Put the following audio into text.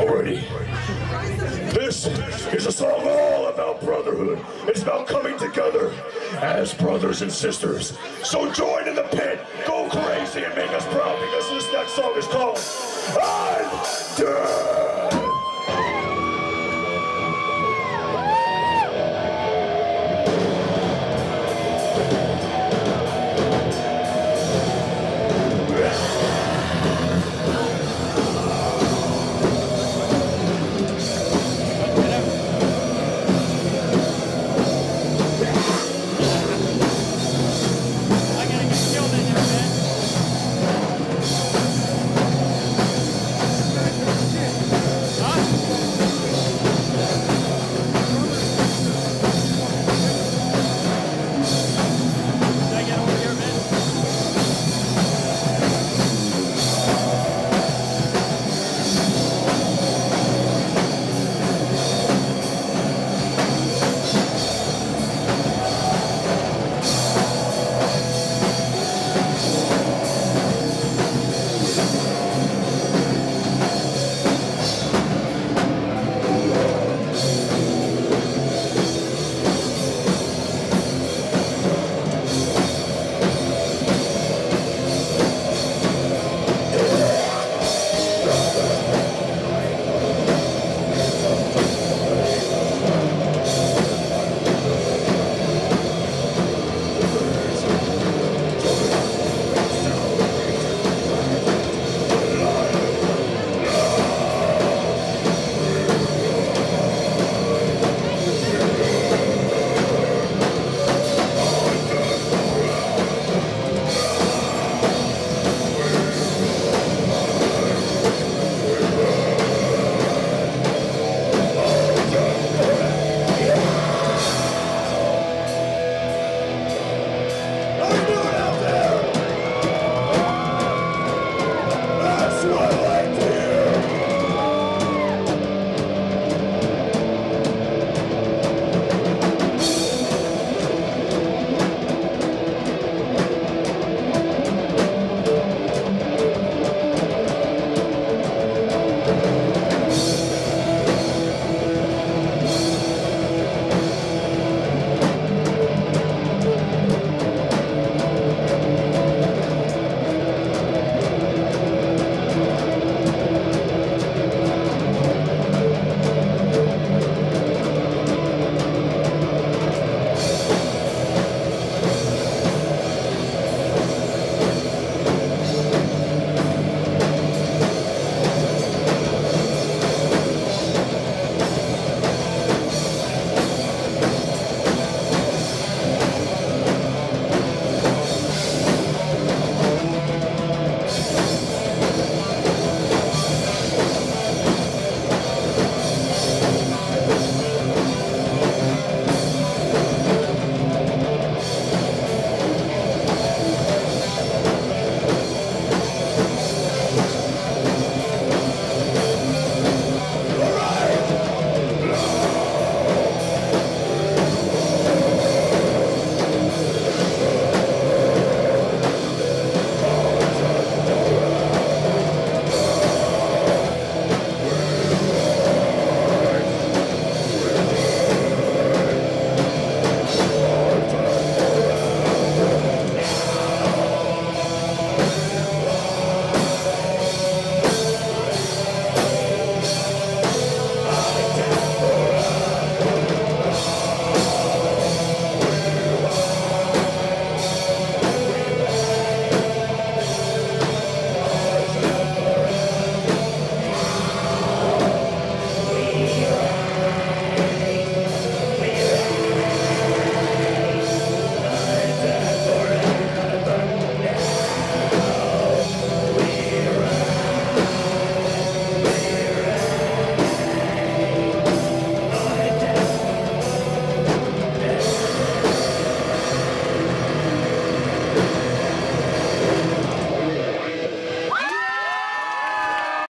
authority. This is a song all about brotherhood. It's about coming together as brothers and sisters. So join in the pit, go crazy, and make us proud because this next song is called I'm Dead.